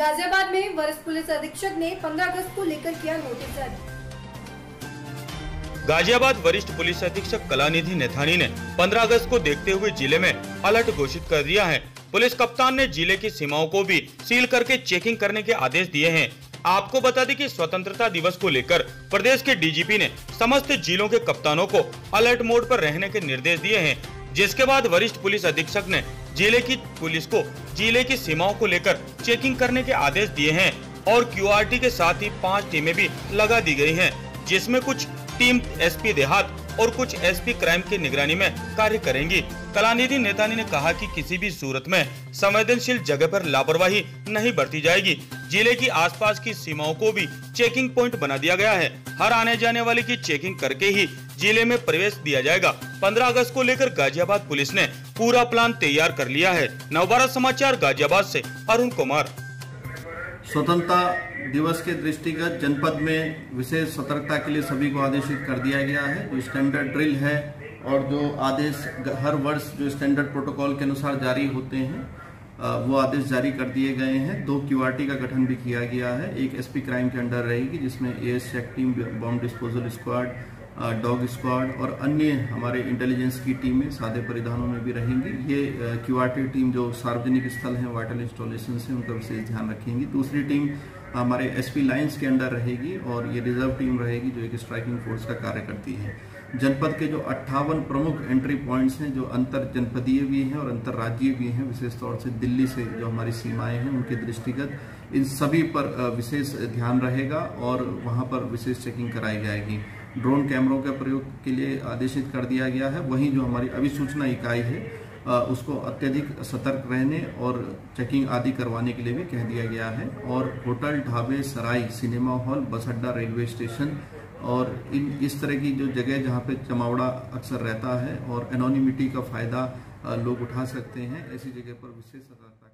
गाजियाबाद में वरिष्ठ पुलिस अधीक्षक ने 15 अगस्त को लेकर किया नोटिस जारी। गाजियाबाद वरिष्ठ पुलिस अधीक्षक कलानिधि नेथानी ने 15 अगस्त को देखते हुए ज़िले में अलर्ट घोषित कर दिया है। पुलिस कप्तान ने ज़िले की सीमाओं को भी सील करके चेकिंग करने के आदेश दिए हैं। आपको बता दें कि स्वतंत्रता दिवस को लेकर प्रदेश के डीजीपी ने समस्त जिलों के कप्तानों को अलर्ट मोड पर रहने के निर्देश दिए हैं। जिसके बाद वरिष्ठ पुलिस अधीक्षक ने ज़िले की पुलिस को ज़िले की सीमाओं को लेकर चेकिंग करने के आदेश दिए हैं और क्यूआरटी के साथ ही पाँच टीमें भी लगा दी गई है, जिसमें कुछ टीम एसपी देहात और कुछ एसपी क्राइम की निगरानी में कार्य करेंगी। कलानिधि नेतानी ने कहा कि किसी भी सूरत में संवेदनशील जगह पर लापरवाही नहीं बरती जाएगी। ज़िले की आसपास की सीमाओं को भी चेकिंग पॉइंट बना दिया गया है। हर आने जाने वाले की चेकिंग करके ही ज़िले में प्रवेश दिया जाएगा। 15 अगस्त को लेकर गाजियाबाद पुलिस ने पूरा प्लान तैयार कर लिया है। नवभारत समाचार, गाजियाबाद से अरुण कुमार। स्वतंत्रता दिवस के दृष्टिगत जनपद में विशेष सतर्कता के लिए सभी को आदेशित कर दिया गया है। जो स्टैंडर्ड ड्रिल है और जो आदेश हर वर्ष जो स्टैंडर्ड प्रोटोकॉल के अनुसार जारी होते हैं वो आदेश जारी कर दिए गए हैं। दो क्यूआरटी का गठन भी किया गया है। एक एसपी क्राइम के अंडर रहेगी, जिसमें as team bomb disposal squad dog squad और अन्य हमारे इंटेलिजेंस की टीमें सादे परिधानों में भी रहेंगी। ये क्यूआरटी टीम जो सार्वजनिक स्थल हैं वाटर इंस्टॉलेशन से उनका विशेष ध्यान रखेंगी। दूसरी टीम हमारे एसपी लाइंस के अंडर रहेगी और ये रिज़र्व टीम रहेगी जो एक स्ट्राइकिंग फोर्स का कार्य करती है। जनपद के जो अट्ठावन प्रमुख एंट्री पॉइंट्स हैं, जो अंतर जनपदीय भी हैं और अंतर्राज्यीय भी हैं, विशेष तौर से दिल्ली से जो हमारी सीमाएँ हैं, उनके दृष्टिगत इन सभी पर विशेष ध्यान रहेगा और वहाँ पर विशेष चेकिंग कराई जाएगी। ड्रोन कैमरों के प्रयोग के लिए आदेशित कर दिया गया है। वहीं जो हमारी अभिसूचना इकाई है उसको अत्यधिक सतर्क रहने और चेकिंग आदि करवाने के लिए भी कह दिया गया है। और होटल, ढाबे सराय सिनेमा हॉल, बस अड्डा, रेलवे स्टेशन और इन इस तरह की जो जगह जहाँ पे चमावड़ा अक्सर रहता है और एनोनिमिटी का फ़ायदा लोग उठा सकते हैं, ऐसी जगह पर विशेष सतर्कता